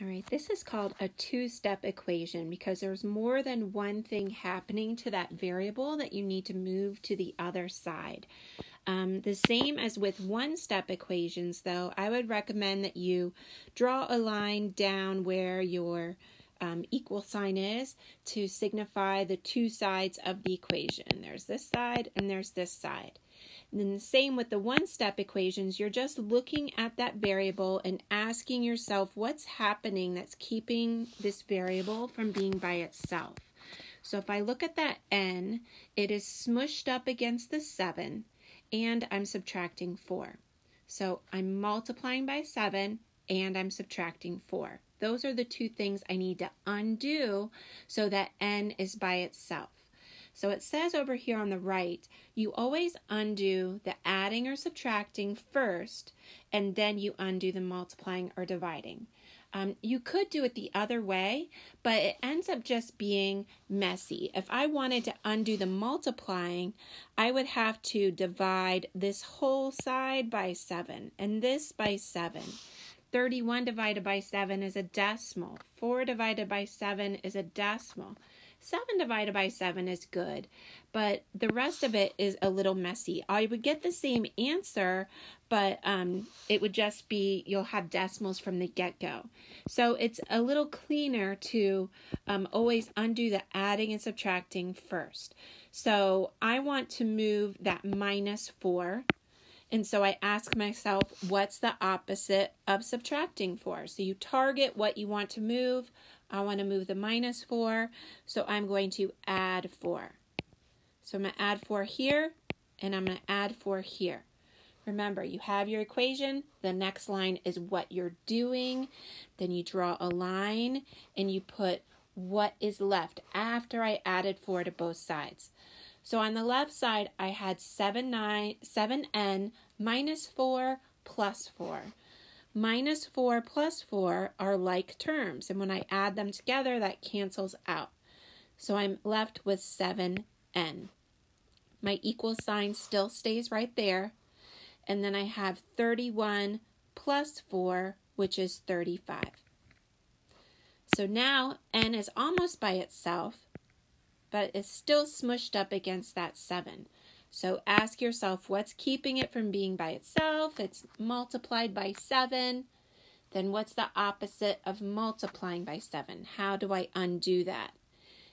All right, this is called a two-step equation because there's more than one thing happening to that variable that you need to move to the other side. Um, the same as with one-step equations, though, I would recommend that you draw a line down where your um, equal sign is to signify the two sides of the equation. There's this side and there's this side. And then the same with the one-step equations, you're just looking at that variable and asking yourself what's happening that's keeping this variable from being by itself. So if I look at that n, it is smushed up against the 7, and I'm subtracting 4. So I'm multiplying by 7, and I'm subtracting 4. Those are the two things I need to undo so that n is by itself. So it says over here on the right, you always undo the adding or subtracting first, and then you undo the multiplying or dividing. Um, you could do it the other way, but it ends up just being messy. If I wanted to undo the multiplying, I would have to divide this whole side by 7 and this by 7. 31 divided by 7 is a decimal. 4 divided by 7 is a decimal. 7 divided by 7 is good, but the rest of it is a little messy. I would get the same answer, but um, it would just be you'll have decimals from the get go. So it's a little cleaner to um, always undo the adding and subtracting first. So I want to move that minus 4. And so I ask myself, what's the opposite of subtracting 4? So you target what you want to move. I want to move the minus 4, so I'm going to add 4. So I'm going to add 4 here, and I'm going to add 4 here. Remember, you have your equation. The next line is what you're doing. Then you draw a line, and you put what is left after I added 4 to both sides. So on the left side, I had 7, 9, 7n minus 4 plus 4 minus 4 plus 4 are like terms. And when I add them together, that cancels out. So I'm left with 7n. My equal sign still stays right there. And then I have 31 plus 4, which is 35. So now n is almost by itself, but it's still smushed up against that 7. So ask yourself what's keeping it from being by itself? It's multiplied by 7. Then what's the opposite of multiplying by 7? How do I undo that?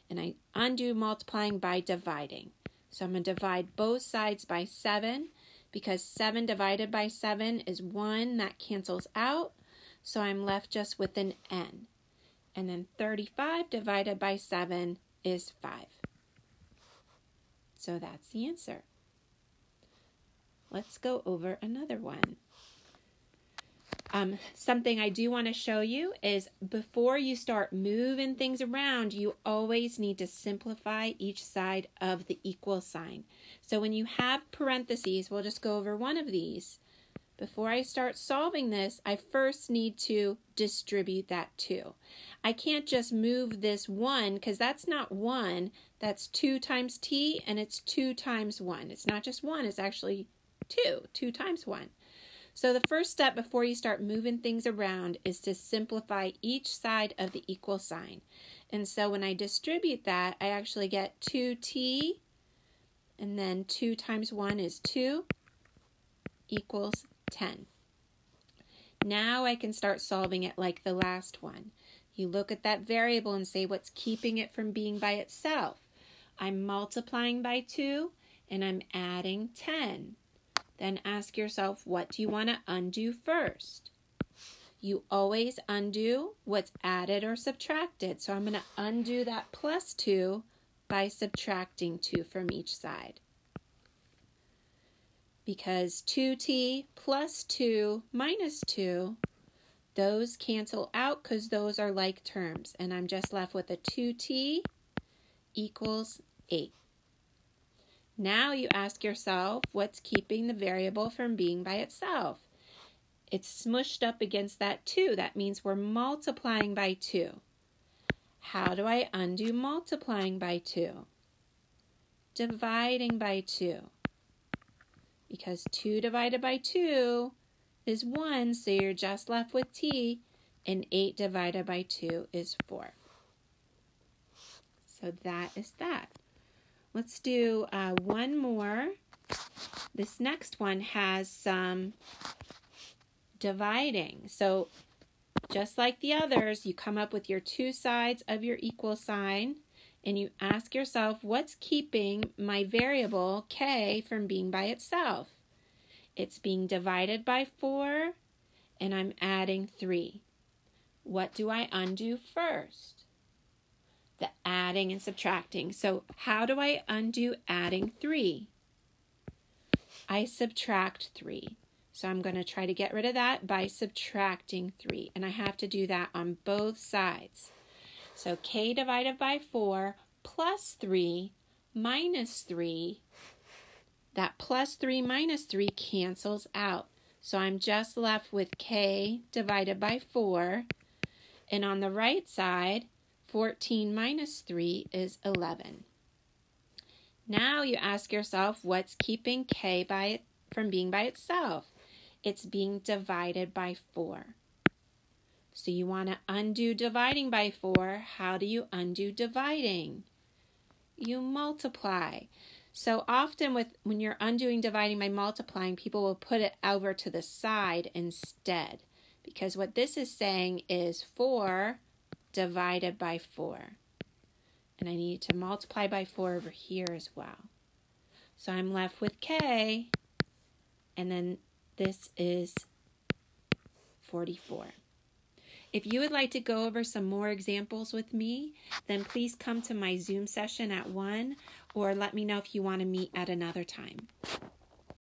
And I undo multiplying by dividing. So I'm going to divide both sides by 7 because 7 divided by 7 is 1. That cancels out. So I'm left just with an n. And then 35 divided by 7 is 5. So that's the answer. Let's go over another one. Um, something I do want to show you is before you start moving things around, you always need to simplify each side of the equal sign. So when you have parentheses, we'll just go over one of these. Before I start solving this, I first need to distribute that 2. I can't just move this 1 because that's not 1. That's 2 times t and it's 2 times 1. It's not just 1, it's actually 2. 2 times 1. So the first step before you start moving things around is to simplify each side of the equal sign. And so when I distribute that, I actually get 2t, and then 2 times 1 is 2 equals 10. Now I can start solving it like the last one. You look at that variable and say what's keeping it from being by itself. I'm multiplying by 2 and I'm adding 10. Then ask yourself what do you want to undo first? You always undo what's added or subtracted. So I'm going to undo that plus 2 by subtracting 2 from each side because 2t plus 2 minus 2, those cancel out because those are like terms. And I'm just left with a 2t equals 8. Now you ask yourself, what's keeping the variable from being by itself? It's smushed up against that 2. That means we're multiplying by 2. How do I undo multiplying by 2? Dividing by 2 because 2 divided by 2 is 1, so you're just left with t. and 8 divided by 2 is 4. So that is that. Let's do uh, one more. This next one has some dividing. So just like the others, you come up with your two sides of your equal sign and you ask yourself, what's keeping my variable k from being by itself? It's being divided by 4 and I'm adding 3. What do I undo first? The adding and subtracting. So how do I undo adding 3? I subtract 3. So I'm going to try to get rid of that by subtracting 3. And I have to do that on both sides. So k divided by 4 plus 3 minus 3. That plus 3 minus 3 cancels out. So I'm just left with k divided by 4. And on the right side, 14 minus 3 is 11. Now you ask yourself, what's keeping k by from being by itself? It's being divided by 4. So you want to undo dividing by 4. How do you undo dividing? You multiply. So often with when you're undoing dividing by multiplying, people will put it over to the side instead. Because what this is saying is 4 divided by 4. And I need to multiply by 4 over here as well. So I'm left with k, and then this is 44. If you would like to go over some more examples with me, then please come to my Zoom session at 1 or let me know if you want to meet at another time.